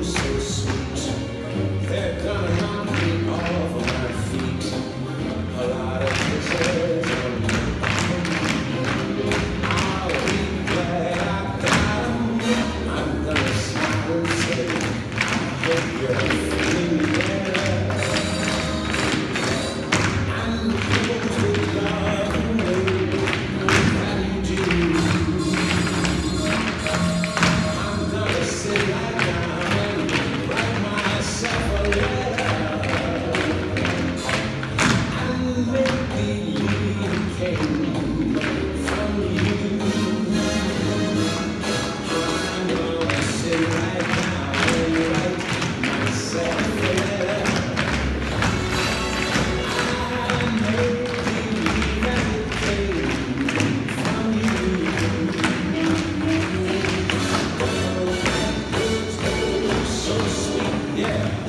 Jesus. Yeah.